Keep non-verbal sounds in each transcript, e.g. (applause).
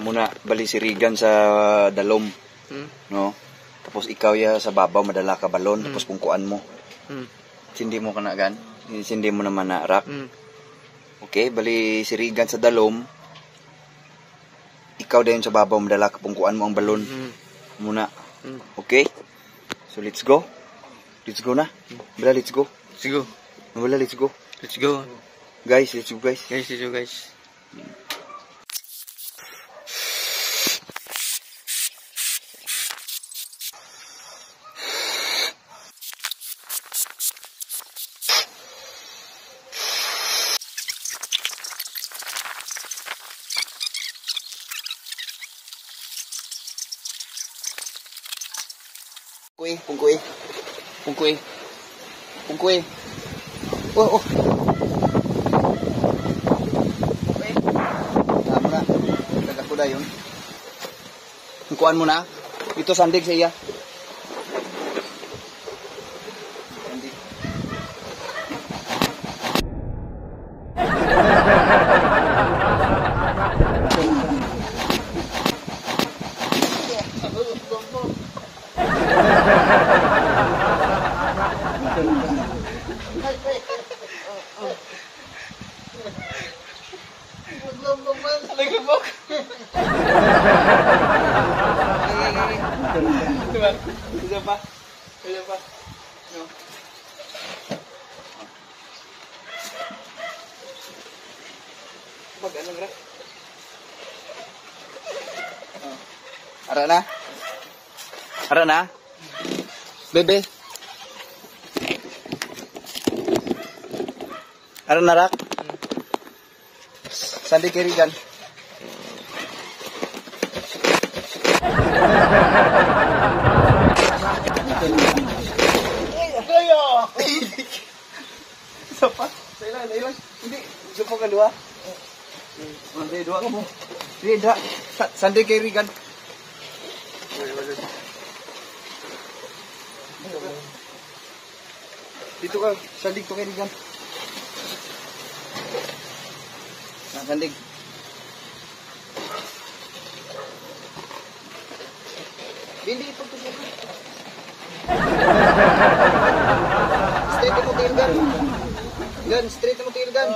Muna, bali si Regan sa dalom, Hmm? no? Tapos ikaw ya sa babaw, madala ka balon, Mm. tapos pungkuan mo. Hmm. Sindi mo ka na gan. Sindi mo naman na rak. Hmm. Okay, bali si Regan sa dalom. Ikaw din sa babaw, madala ka pungkuan mo ang balon. Hmm. Muna. Hmm. Okay? So let's go. Let's go na. Bala, let's go. Sige. Bala, let's go. Let's go. Guys, let's go guys. Guys, let's go guys. Pungkuy, pungkuy. Pungkuy. Pungkuy. Oh, oh. Okay. Tama na. Taga ko na yun. Mo na. Dito sandig sa iya. Isa pa. Isa pa. No. Pag ano gra? Ara na. Ara na. Bebe. Ara na rak. Sandig kay Regan. Kaya! Isa pa. Sa ilan, sa ilan. Hindi. Isa pa ka dua. Hindi, dua ka mo. Hindi, da. Sa sandig kay Regan. Dito ka. Sandig to kay Ah, sandig. Hindi, pagtusukan. Straight mo tail gun. Gun, straight mo tail gun.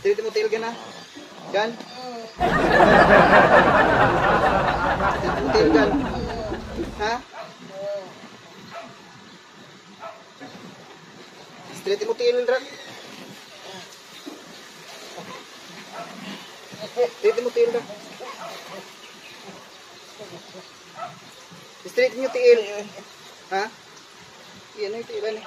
Straight mo tail gun ha. Gun. Straight gun. Ha? Straight mo tail gun. Straight mo tail gun. Straight mo tail. Ha? Yan yung tail eh.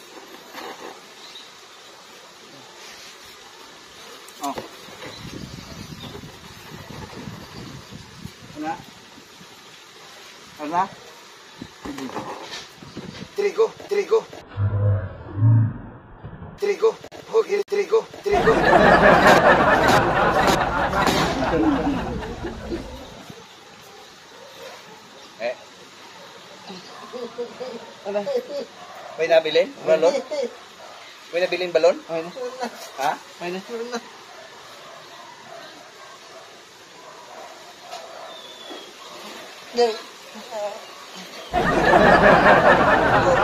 Ano? Ano? Trigo, trigo. Trigo. Okay, trigo, trigo. (laughs) eh. Ano? May nabilin? Balon? May nabilin balon? Na. Ha? Okay na. được. (laughs)